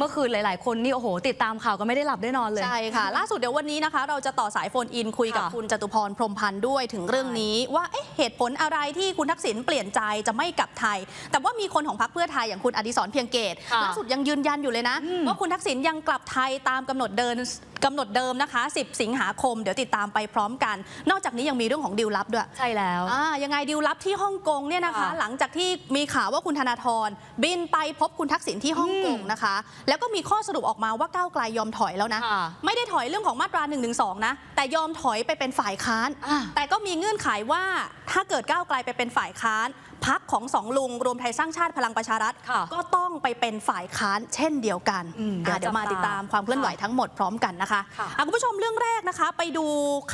เมื่อคืนหลาย ๆ คนนี่โอ้โห ติดตามข่าวก็ไม่ได้หลับได้นอนเลย ใช่ค่ะ ล่าสุดเดี๋ยววันนี้นะคะ เราจะต่อสายโฟนอินคุยกับค่ะคุณจตุพรพรหมพันธ์ด้วยถึงเรื่องนี้ ว่าเอ๊ะเหตุผลอะไรที่คุณทักษิณเปลี่ยนใจจะไม่กลับไทย แต่ว่ามีคนของพรรคเพื่อไทยอย่างคุณอดิศรเพียงเกตค่ะล่าสุดยังยืนยันอยู่เลยนะอืมว่าคุณทักษิณยังกลับไทยตามกำหนดเดินกำหนดเดิมนะคะ 10 สิงหาคม เดี๋ยวติดตามไปพร้อมกัน นอกจากนี้ยังมีเรื่องของดิวลับด้วย ใช่แล้วอ่ายังไงดิวลับที่ฮ่องกงเนี่ยนะคะค่ะหลังจากที่มีข่าวว่าคุณธนาธรบินไปพบคุณทักษิณที่ฮ่องกงอืมนะคะแล้วก็มีข้อสรุปออกมาว่าก้าวไกลยอมถอยแล้วนะค่ะไม่ได้ถอยเรื่องของมาตรา1นึนะ แต่ยอมถอยไปเป็นฝ่ายค้านอ่าแต่ก็มีเงื่อนไขว่าถ้าเกิดก้าวไกลไปเป็นฝ่ายค้านพักของสองลุง รวมไทยสร้างชาติพลังประชารัฐค่ะก็ต้องไปเป็นฝ่ายค้านเช่นเดียวกันอืมอ่าเดี๋เดี๋ยยววมาจับตาติดตามความเคลื่อนไหวทั้งหมดพร้อมกันนะคะค่ะอะคุณผู้ชมเรื่องแรกนะคะ ไปดู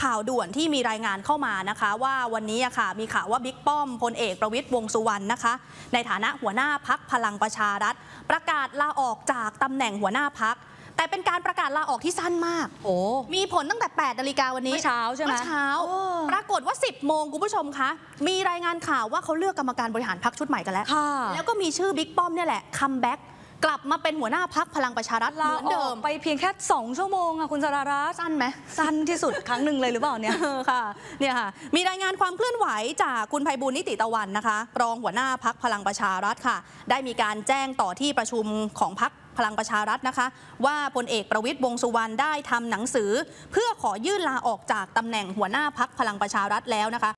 ข่าวด่วนที่มีรายงานเข้ามานะคะ ว่าวันนี้อะค่ะมีข่าวว่าบิ๊กป้อมพลเอกประวิตยวงษ์สุวรรณนะคะ ในฐานะหัวหน้าพรรคพลังประชารัฐ ประกาศลาออกจากตำแหน่งหัวหน้าพรรค แต่เป็นการประกาศลาออกที่สั้นมาก โอ้ มีผลตั้งแต่ 8 นาฬิกาวันนี้เมื่อเช้าใช่ไหมเมื่อเช้าเออปรากฏว่า 10 โมงคุณผู้ชมคะ มีรายงานข่าวว่าเขาเลือกกรรมการบริหารพรรคชุดใหม่กันแล้วค่ะแล้วก็มีชื่อบิ๊กป้อมเนี่ยแหละ comeback กลับมาเป็นหัวหน้าพักพลังประชารัฐเหลามือนอเดิอกมไปเพียงแค่ 2 ชั่วโมงอะคุณสรารัตน์สั้นไหม สั้นที่สุดครั้งหนึ่งเลยหรือเปล่าเนี่ย เออค่ะเนี่ยค่ะ มีรายงานความเคลื่อนไหวจากคุณไพบูลย์นิติตะวันนะคะ รองหัวหน้าพักพลังประชารัฐค่ะ ได้มีการแจ้งต่อที่ประชุมของพักพลังประชารัฐนะคะ ว่าพลเอกประวิตยวงษ์สุวรรณได้ทำหนังสือ เพื่อขอยื่นลาออกจากตำแหน่งหัวหน้าพักพลังประชารัฐแล้วนะคะ